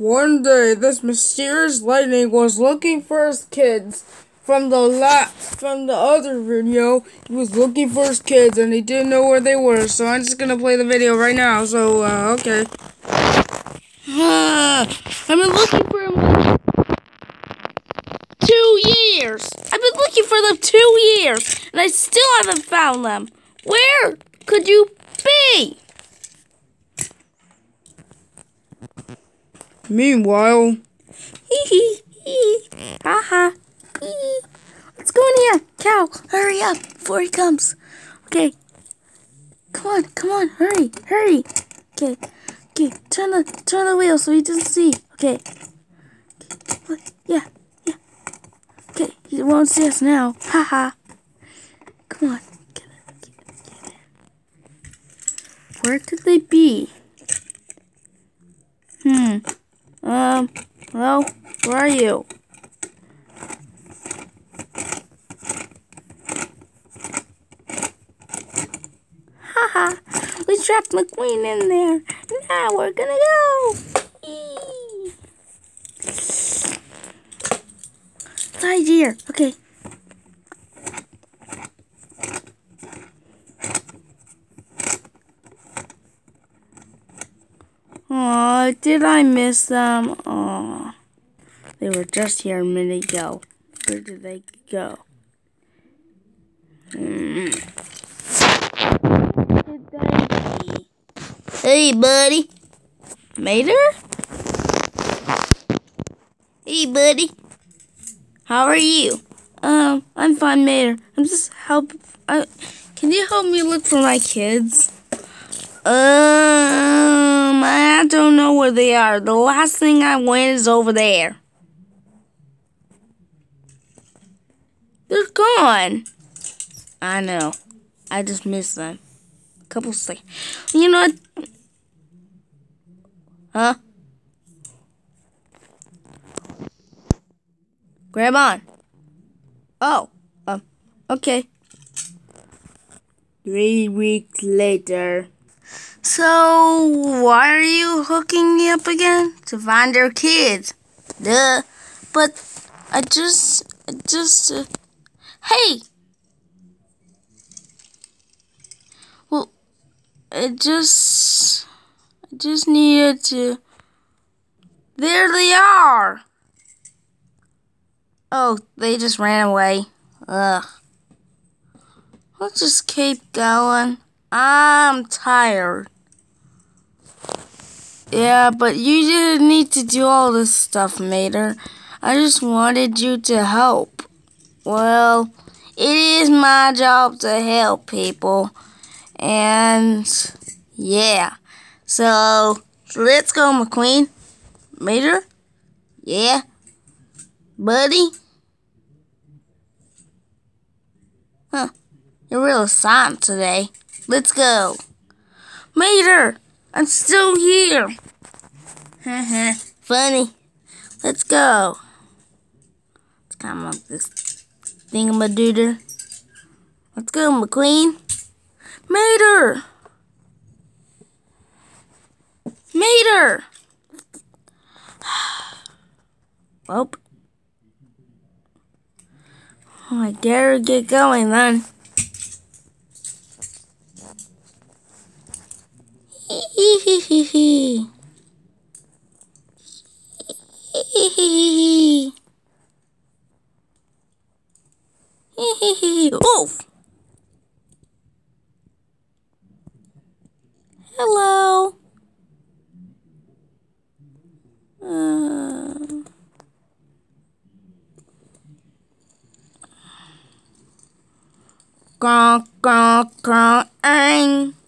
One day, this mysterious lightning was looking for his kids. From the la- from the other video, he was looking for his kids and he didn't know where they were. So I'm just gonna play the video right now. So uh, okay. I've been looking for him two years. I've been looking for them two years, and I still haven't found them. Where could you be? Meanwhile, hee hee hee, ha ha, hee. Let's go in here, cow. Hurry up before he comes. Okay. Come on, come on, hurry, hurry. Okay, okay. Turn the turn the wheel so he doesn't see. Okay. Yeah, yeah. Okay, he won't see us now. Ha ha. Come on. Get it, get it, get it. Where could they be? Hmm. Um, hello? Where are you? Haha, we trapped McQueen in there. Now we're gonna go. Eee. Right here. Okay. Aw, did I miss them? Aw. They were just here a minute ago. Where did they go? Hmm. Hey, buddy. Mater? Hey, buddy. How are you? Um, I'm fine, Mater. I'm just help. I, can you help me look for my kids? I don't know where they are. The last thing I went is over there. They're gone. I know. I just missed them. A couple seconds. You know what? Huh? Grab on. Oh, um, okay. Three weeks later. So, why are you hooking me up again? To find your kids. Duh. But I just, I just, uh, hey! Well, I just, I just needed to, there they are! Oh, they just ran away. Ugh. Let's just keep going. I'm tired. Yeah, but you didn't need to do all this stuff, Mater. I just wanted you to help. Well, it is my job to help people. And, yeah. So, let's go, McQueen. Mater? Yeah? Buddy? Huh. You're real silent today. Let's go. Mater! I'm still here. Funny. Let's go. Let's come up this thingamadooter. Let's go, McQueen. Mater! Mater! Oh, I dare get going then. Hee hee hee hee hee. Hee. Oof. Hello. Uh. Gronk, gronk, ang.